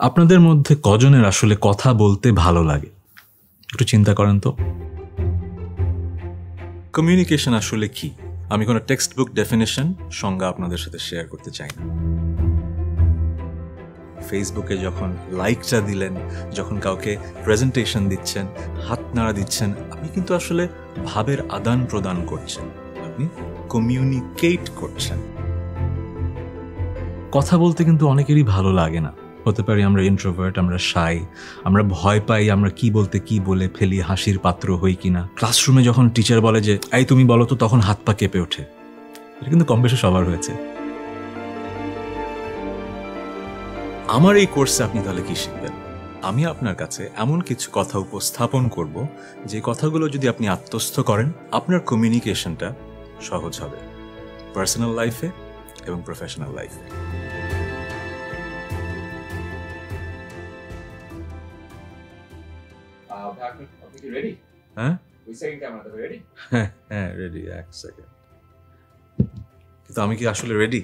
আপনাদের মধ্যে কজনের আসলে কথা বলতে ভালো লাগে? একটু চিন্তা করেন তো। কমিউনিকেশন আসলে কি? আমি কোনো টেক্সট বুক ডেফিনেশন সংজ্ঞা আপনাদের সাথে শেয়ার করতে চাই না। ফেসবুকে যখন লাইকটা দিলেন যখন কাউকে প্রেজেন্টেশন দিচ্ছেন হাত নাড়া দিচ্ছেন আপনি কিন্তু আসলে ভাবের আদান প্রদান করছেন। আপনি কমিউনিকেট করছেন। কথা বলতে কিন্তু অনেকেরই ভালো লাগে না। হতে পারি, আমরা ইন্ট্রোভার্ট আমরা সাই আমরা ভয় পাই, আমরা কি বলতে কি বলে ফেলি, হাসির পাত্র হই কিনা। ক্লাসরুমে যখন টিচার বলে যে, এই তুমি বলো তো, তখন হাত পা কেঁপে ওঠে। এটা কিন্তু কম বেশি সবার হয়েছে। আমার এই কোর্সে আপনি তাহলে কি শিখবেন? আমি আপনার কাছে এমন কিছু কথা উপস্থাপন করব, যে কথাগুলো যদি আপনি আত্মস্থ করেন, আপনার কমিউনিকেশনটা সহজ হবে। পার্সোনাল লাইফে এবং প্রফেশনাল লাইফে আপনি আপনি কি রেডি হ্যাঁ ওই সেকেন্ড ক্যামেরাতে রেডি হ্যাঁ হ্যাঁ রেডি এক সেকেন্ড কিন্তু আমি কি আসলে রেডি